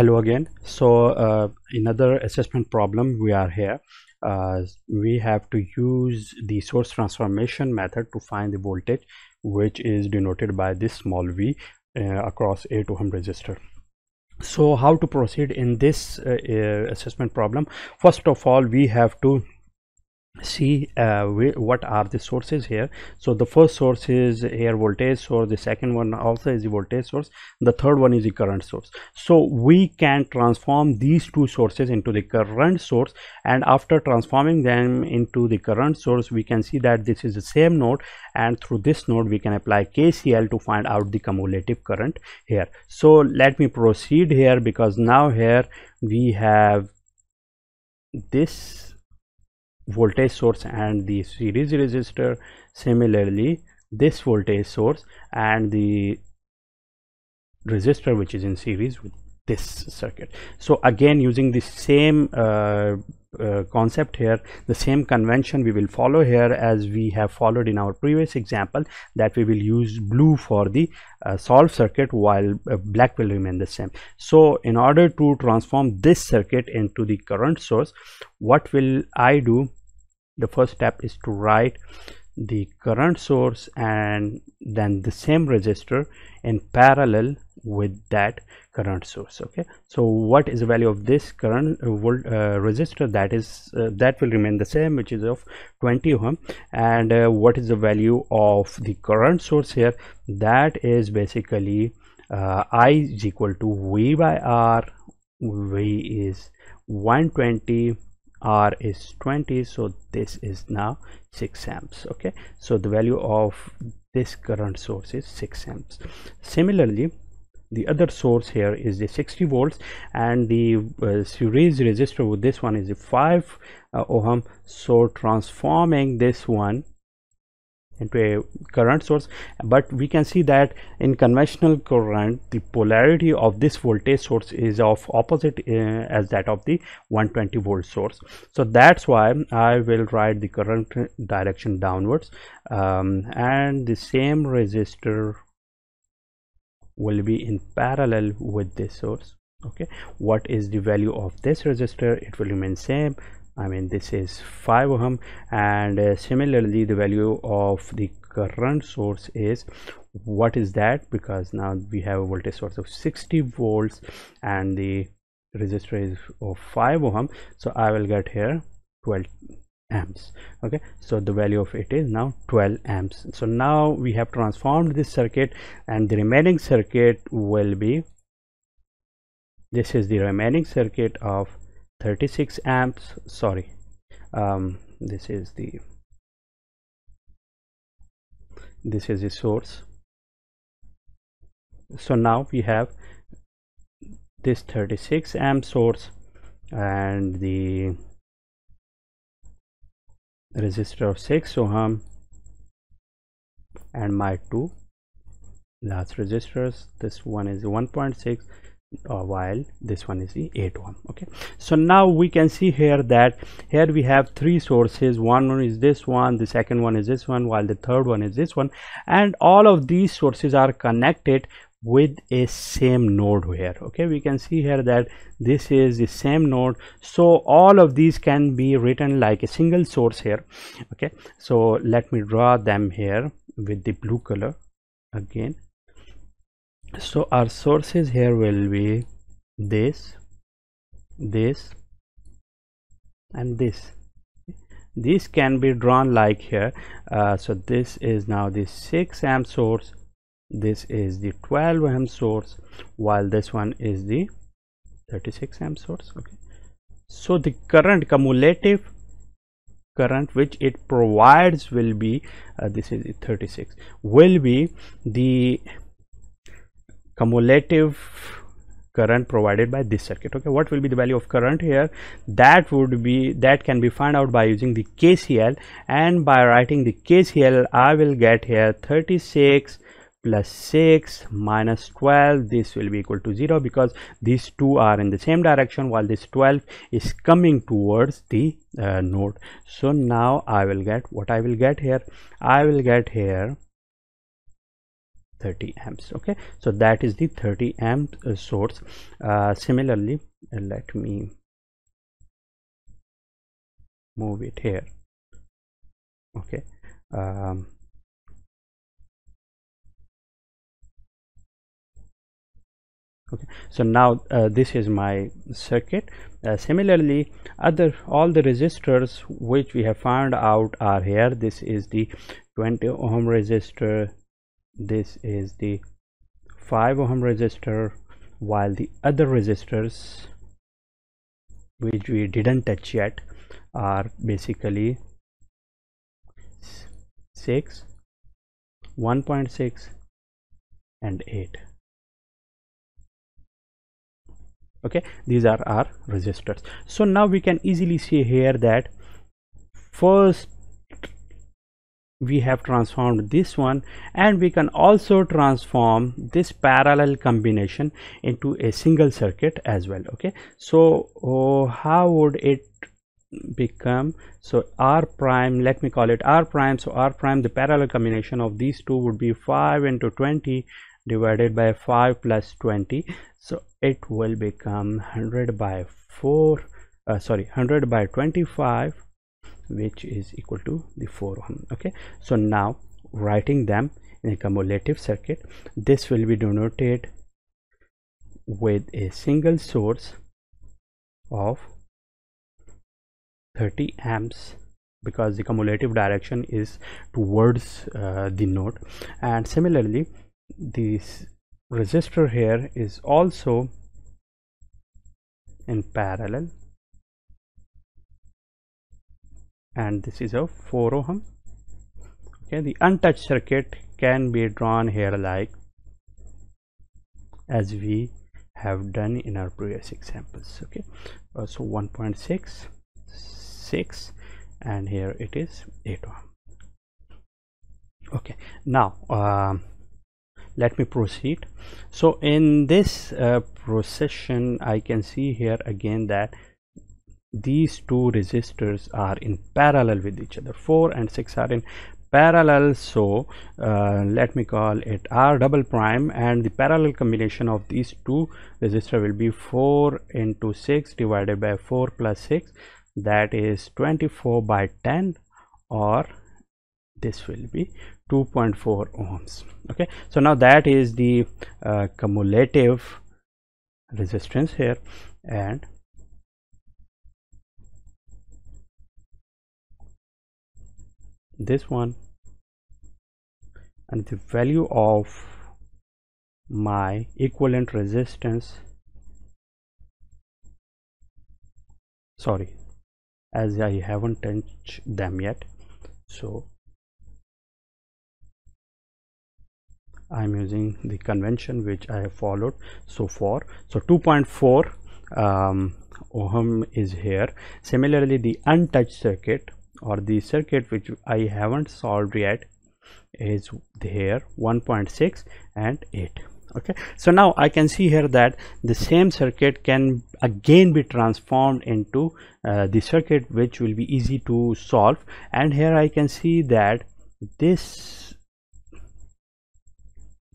hello again. So uh, another assessment problem we are here. Uh, we have to use the source transformation method to find the voltage which is denoted by this small v uh, across 8 ohm resistor so how to proceed in this uh, uh, assessment problem? First of all we have to see uh, what are the sources here. So the first source is here voltage source the second one also is the voltage source the third one is the current source. So we can transform these two sources into the current source and after transforming them into the current source we can see that this is the same node and through this node we can apply KCL to find out the cumulative current here. So let me proceed here because now here we have this voltage source and the series resistor. Similarly this voltage source and the resistor which is in series with this circuit. So again using the same uh, uh, concept here the same convention we will follow here as we have followed in our previous example that we will use blue for the uh, solved circuit while uh, black will remain the same. So in order to transform this circuit into the current source what will i do the first step is to write the current source and then the same resistor in parallel with that current source okay? So what is the value of this current uh, uh, resistor that is uh, that will remain the same which is of 20 ohm. And uh, what is the value of the current source here? That is basically uh, i is equal to v by r v is 120 r is 20 so this is now 6 amps okay? So the value of this current source is 6 amps. Similarly the other source here is the 60 volts and the uh, series resistor with this one is a 5 uh, ohm. So transforming this one into a current source but we can see that in conventional current the polarity of this voltage source is of opposite uh, as that of the 120 volt source. So that's why i will write the current direction downwards um, and the same resistor will be in parallel with this source. Okay what is the value of this resistor? It will remain same I mean this is 5 ohm and uh, similarly the value of the current source is what is that? Because now we have a voltage source of 60 volts and the resistor is of 5 ohm. So I will get here 12 amps okay? So the value of it is now 12 amps. So now we have transformed this circuit and the remaining circuit will be this is the remaining circuit of 36 amps sorry um, this is the this is the source. So now we have this 36 amp source and the resistor of 6 ohm and my two last resistors. This one is 1.6 uh, while this one is the 8 ohm okay? So now we can see here that here we have three sources. One is this one the second one is this one while the third one is this one. And all of these sources are connected with a same node here okay? We can see here that this is the same node. So all of these can be written like a single source here okay? So let me draw them here with the blue color again so our sources here will be this this and this. This can be drawn like here. Uh, so this is now the 6 amp source. This is the 12 amp source while this one is the 36 amp source. Okay. So the current cumulative current which it provides will be uh, this is 36 will be the cumulative current provided by this circuit. Okay what will be the value of current here? That would be that can be found out by using the KCL and by writing the KCL I will get here 36 plus 6 minus 12 this will be equal to 0 because these two are in the same direction while this 12 is coming towards the uh, node. So now I will get what I will get here? I will get here 30 amps okay? So that is the 30 amp uh, source. Uh, similarly uh, let me move it here okay? Um, okay. So now uh, this is my circuit. Uh, similarly other all the resistors which we have found out are here. This is the 20 ohm resistor this is the 5 ohm resistor while the other resistors which we didn't touch yet are basically 6 1.6 and 8 okay these are our resistors. So now we can easily see here that first we have transformed this one and we can also transform this parallel combination into a single circuit as well okay? So oh, how would it become? So r prime let me call it r prime. So r prime the parallel combination of these two would be 5 into 20 divided by 5 plus 20 so it will become 100 by 4 uh, sorry 100 by 25 which is equal to the 4 ohm okay? So now writing them in a cumulative circuit this will be denoted with a single source of 30 amps because the cumulative direction is towards uh, the node. And similarly this resistor here is also in parallel and this is a 4 ohm okay the untouched circuit can be drawn here like as we have done in our previous examples. Okay uh, so 1.6 6 and here it is 8 ohm. Okay now um, let me proceed. So in this uh, procession I can see here again that these two resistors are in parallel with each other. 4 and 6 are in parallel so uh, let me call it r double prime and the parallel combination of these two resistor will be 4 into 6 divided by 4 plus 6 that is 24 by 10 or this will be 2.4 ohms. Okay? So now that is the uh, cumulative resistance here and this one. And the value of my equivalent resistance sorry as I haven't touched them yet. So I'm using the convention which I have followed so far. So 2.4 um, ohm is here. Similarly the untouched circuit or the circuit which I haven't solved yet is here 1.6 and 8 okay. So now I can see here that the same circuit can again be transformed into uh, the circuit which will be easy to solve. And here I can see that this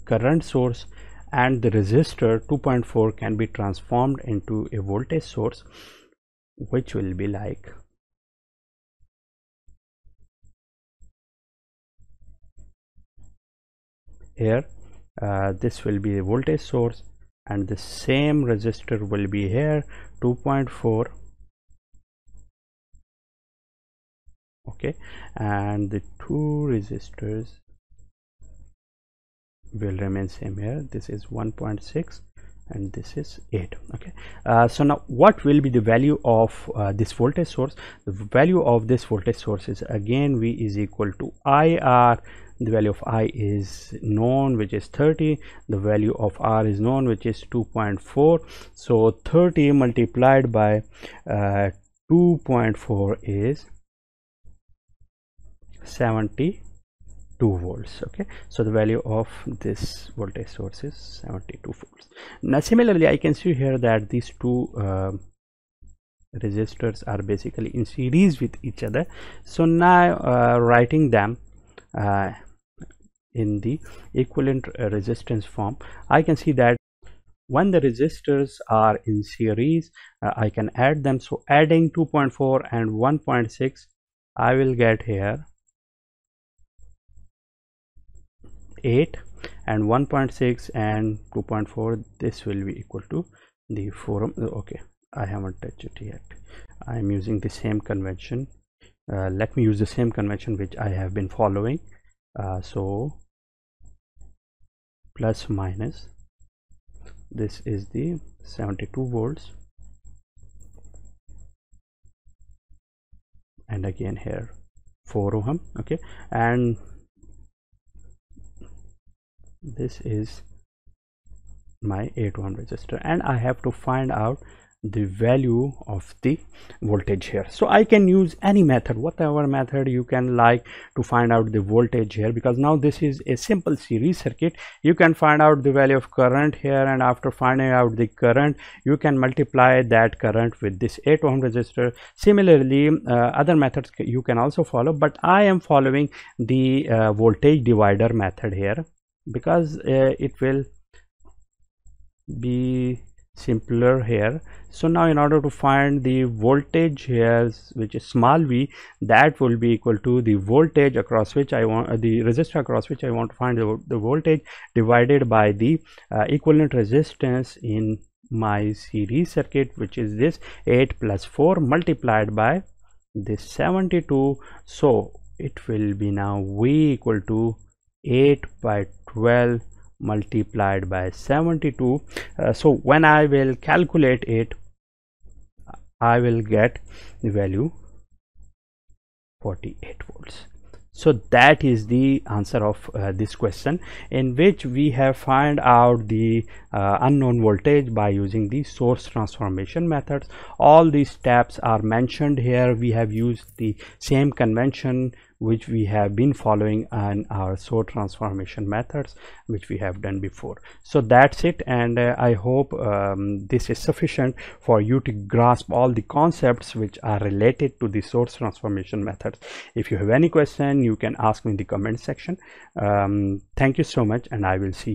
current source and the resistor 2.4 can be transformed into a voltage source which will be like here. Uh, this will be a voltage source and the same resistor will be here 2.4 okay. And the two resistors will remain same here. This is 1.6 and this is 8 okay. Uh, so now what will be the value of uh, this voltage source? The value of this voltage source is again v is equal to ir the value of i is known which is 30 the value of r is known which is 2.4 so 30 multiplied by uh, 2.4 is 72 volts okay? So the value of this voltage source is 72 volts. Now similarly i can see here that these two uh, resistors are basically in series with each other. So now uh, writing them uh, in the equivalent resistance form. I can see that when the resistors are in series uh, I can add them. So adding 2.4 and 1.6 I will get here 8 and 1.6 and 2.4 this will be equal to the 4 ohm. Okay I haven't touched it yet. I am using the same convention uh, let me use the same convention which I have been following. Uh, so plus minus this is the 72 volts. And again here 4 ohm okay? And this is my 8 ohm resistor. And I have to find out the value of the voltage here. So i can use any method whatever method you can like to find out the voltage here because now this is a simple series circuit. You can find out the value of current here and after finding out the current you can multiply that current with this 8 ohm resistor. Similarly uh, other methods you can also follow but i am following the uh, voltage divider method here because uh, it will be simpler here. So now in order to find the voltage here which is small v that will be equal to the voltage across which i want uh, the resistor across which i want to find the, the voltage divided by the uh, equivalent resistance in my series circuit which is this 8 plus 4 multiplied by this 72 so it will be now v equal to 8 by 12 multiplied by 72 uh, so when I will calculate it I will get the value 48 volts. So that is the answer of uh, this question in which we have find out the uh, unknown voltage by using the source transformation methods. All these steps are mentioned here. We have used the same convention which we have been following on our source transformation methods which we have done before. So that's it and uh, i hope um, this is sufficient for you to grasp all the concepts which are related to the source transformation methods. If you have any question you can ask me in the comment section. Um, thank you so much and i will see you